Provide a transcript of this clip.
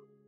you